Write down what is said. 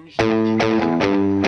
Vamos.